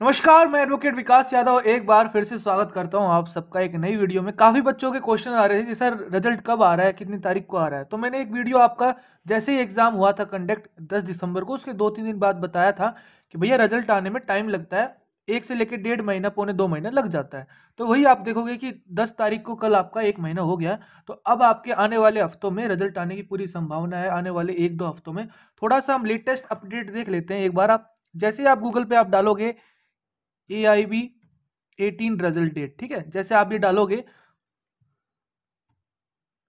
नमस्कार, मैं एडवोकेट विकास यादव एक बार फिर से स्वागत करता हूँ आप सबका एक नई वीडियो में। काफ़ी बच्चों के क्वेश्चन आ रहे थे कि, सर रिज़ल्ट कब आ रहा है? कितनी तारीख को आ रहा है? तो मैंने एक वीडियो आपका, जैसे ही एग्ज़ाम हुआ था कंडक्ट 10 दिसंबर को, उसके दो तीन दिन बाद बताया था कि, भैया रिज़ल्ट आने में टाइम लगता है। एक से लेकर डेढ़ महीना, पौने दो महीना लग जाता है। तो वही आप देखोगे कि दस तारीख को कल आपका एक महीना हो गया। तो अब आपके आने वाले हफ्तों में रिज़ल्ट आने की पूरी संभावना है, आने वाले एक दो हफ्तों में। थोड़ा सा हम लेटेस्ट अपडेट देख लेते हैं एक बार आप। जैसे ही आप गूगल पे आप डालोगे A I B eighteen result date ठीक है? जैसे आप ये डालोगे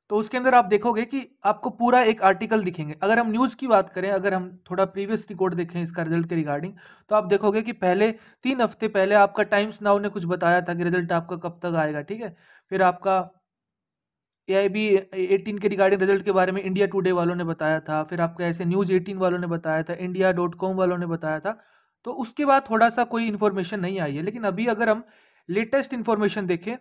तो उसके अंदर आप देखोगे कि आपको पूरा एक आर्टिकल दिखेंगे। अगर हम न्यूज़ की बात करें, अगर हम थोड़ा प्रीवियस रिकॉर्ड देखें इसका रिज़ल्ट के रिगार्डिंग तो आप देखोगे कि पहले तीन हफ़्ते पहले आपका टाइम्स नाउ ने कुछ बताया था कि रिज़ल्ट आपका कब तक आएगा, ठीक है? फिर आपका ए आई बी एटीन के रिगार्डिंग रिज़ल्ट के बारे में इंडिया टुडे वालों ने बताया था, फिर आपका ऐसे न्यूज़ एटीन वालों ने बताया था इंडिया डॉट कॉम वालों ने बताया था तो उसके बाद थोड़ा सा कोई इन्फॉर्मेशन नहीं आई है। लेकिन अभी अगर हम लेटेस्ट इन्फॉर्मेशन देखें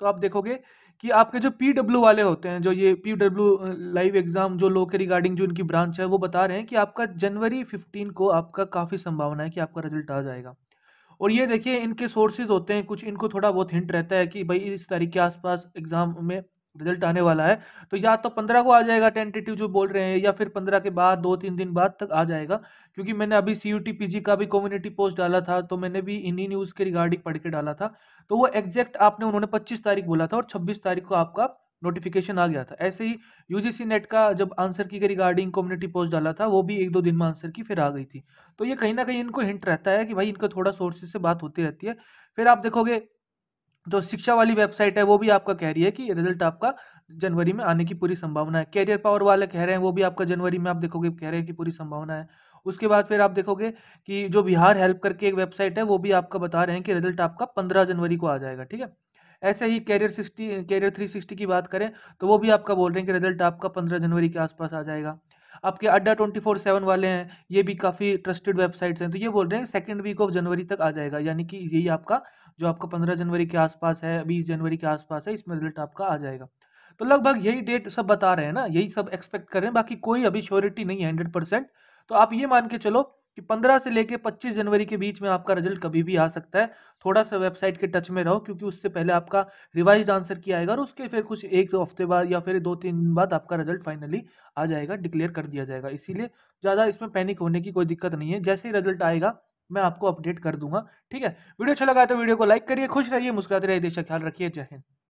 तो आप देखोगे कि आपके जो पी डब्ल्यू वाले होते हैं, जो ये पी डब्ल्यू लाइव एग्ज़ाम जो लो के रिगार्डिंग जो इनकी ब्रांच है, वो बता रहे हैं कि आपका जनवरी फिफ्टीन को आपका काफ़ी संभावना है कि आपका रिज़ल्ट आ जाएगा। और ये देखिए, इनके सोर्सेज होते हैं कुछ, इनको थोड़ा बहुत हिंट रहता है कि भाई इस तारीख के आसपास एग्ज़ाम में रिज़ल्ट आने वाला है तो या तो पंद्रह को आ जाएगा टेंटेटिव जो बोल रहे हैं, या फिर पंद्रह के बाद, दो तीन दिन बाद तक आ जाएगा, क्योंकि मैंने अभी सी यू का भी कम्युनिटी पोस्ट डाला था तो मैंने भी इन्हीं न्यूज़ के रिगार्डिंग पढ़ के डाला था तो वो एग्जैक्ट आपने उन्होंने पच्चीस तारीख बोला था और छब्बीस तारीख को आपका नोटिफिकेशन आ गया था। ऐसे ही यूजीसी नेट का जब आंसर की रिगार्डिंग कम्युनिटी पोस्ट डाला था, वो भी एक दो दिन में आंसर की, फिर आ गई थी। तो ये कहीं ना कहीं इनको हिंट रहता है कि भाई इनका थोड़ा सोर्सेज से बात होती रहती है। फिर आप देखोगे जो शिक्षा वाली वेबसाइट है, वो भी आपका कह रही है कि रिज़ल्ट आपका जनवरी में आने की पूरी संभावना है। कैरियर पावर वाले कह रहे हैं, वो भी आपका जनवरी में आप देखोगे, कह रहे हैं कि पूरी संभावना है। उसके बाद फिर आप देखोगे कि जो बिहार हेल्प करके एक वेबसाइट है, वो भी आपका बता रहे हैं कि रिज़ल्ट आपका पंद्रह जनवरी को आ जाएगा, ठीक है? ऐसे ही career sixty career three sixty की बात करें तो वो भी आपका बोल रहे हैं कि रिज़ल्ट आपका पंद्रह जनवरी के आसपास आ जाएगा। आपके अड्डा ट्वेंटी फोर सेवन वाले हैं, ये भी काफ़ी ट्रस्टेड वेबसाइट्स हैं तो ये बोल रहे हैं सेकेंड वीक ऑफ़ जनवरी तक आ जाएगा, यानी कि यही आपका, जो आपका पंद्रह जनवरी के आसपास है, बीस जनवरी के आसपास है, इसमें रिज़ल्ट आपका आ जाएगा। तो लगभग यही डेट सब बता रहे हैं ना, यही सब एक्सपेक्ट कर रहे हैं, बाकी कोई अभी श्योरिटी नहीं है हंड्रेड परसेंट तो आप ये मान के चलो कि पंद्रह से लेके पच्चीस जनवरी के बीच में आपका रिज़ल्ट कभी भी आ सकता है। थोड़ा सा वेबसाइट के टच में रहो, क्योंकि उससे पहले आपका रिवाइज आंसर किया आएगा और उसके फिर कुछ एक हफ़्ते बाद या फिर दो तीन दिन बाद आपका रिज़ल्ट फाइनली आ जाएगा, डिक्लेयर कर दिया जाएगा। इसीलिए ज़्यादा इसमें पैनिक होने की कोई दिक्कत नहीं है। जैसे ही रिज़ल्ट आएगा, मैं आपको अपडेट कर दूँगा, ठीक है? वीडियो अच्छा लगा तो वीडियो को लाइक करिए, खुश रहिए, मुस्कुराते रहिए, देश का ख्याल रखिए, जय हिंद।